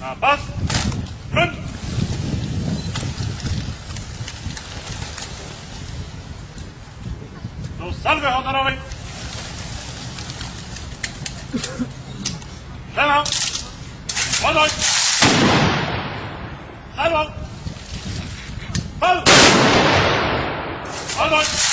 Na pas! Broń! Do salwy honorowej! Lewa! Podaj! Salwa! Pal! Podaj!